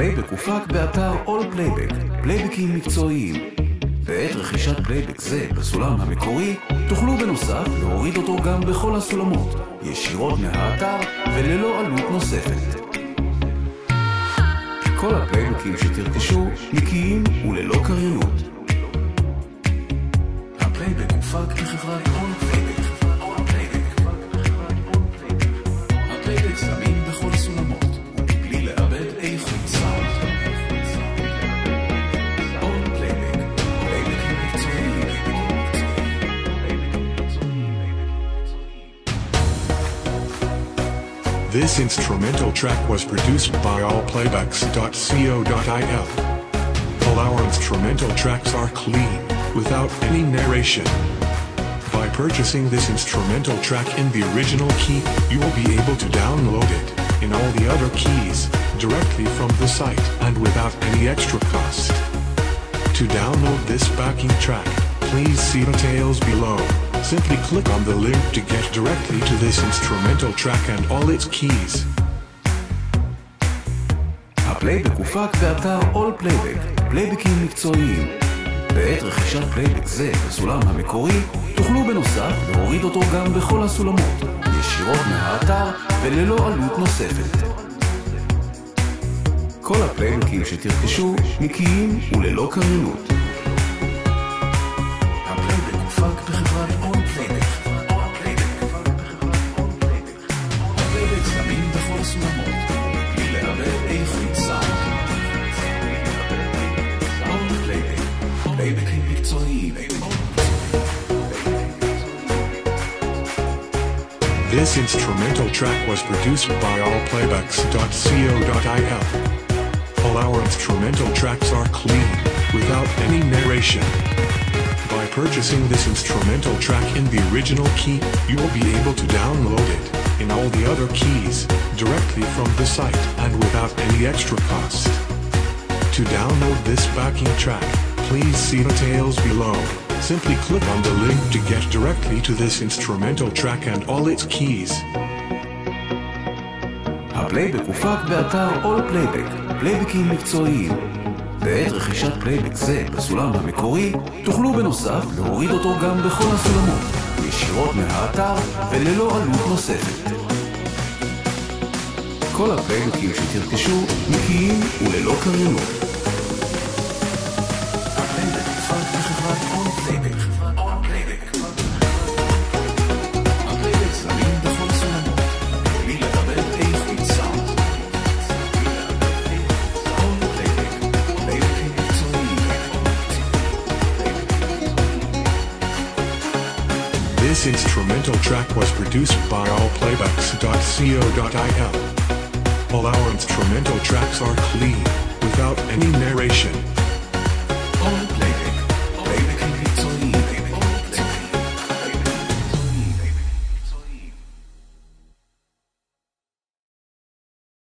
הפלייבק הופק באתר All Playback, פלייבקים מקצועיים. בעת רכישת פלייבק זה בסולם המקורי, תוכלו בנוסף להוריד אותו גם בכל הסולמות, ישירות מהאתר וללא עלות נוספת. כל הפלייבקים שתרכשו נקיים וללא קריינות. הפלייבק הופק בחברת All This instrumental track was produced by allplaybacks.co.il. All our instrumental tracks are clean, without any narration. By purchasing this instrumental track in the original key, you will be able to download it in all the other keys directly from the site and without any extra cost. To download this backing track, please see the details below. Simply click on the link to get directly to this instrumental track and all its keys. הפלייבק הופק באתר All Playback, פלייבקים מקצועיים. בעת רכישת פלייבק זה בסולם המקורי, תוכלו בנוסף להוריד אותו גם בכל הסולמות, ישירות מהאתר וללא עלות נוספת. כל הפלייבקים שתרכשו נקיים וללא קריינות. This instrumental track was produced by allplaybacks.co.il. All our instrumental tracks are clean, without any narration. By purchasing this instrumental track in the original key, you will be able to download it in all the other keys directly from the site and without any extra cost. To download this backing track, please see details below. Simply click on the link to get directly to this instrumental track and all its keys. הפלייבק הופק באתר All Playback, פלייבקים מקצועיים. בעת רכישת פלייבק זה בסולם המקורי, תוכלו בנוסף להוריד אותו גם בכל הסולמות, ישירות מהאתר וללא עלות נוספת. כל הפלייבקים שתרכשו נקיים וללא קריינות. This instrumental track was produced by allplaybacks.co.il. All our instrumental tracks are clean, without any narration.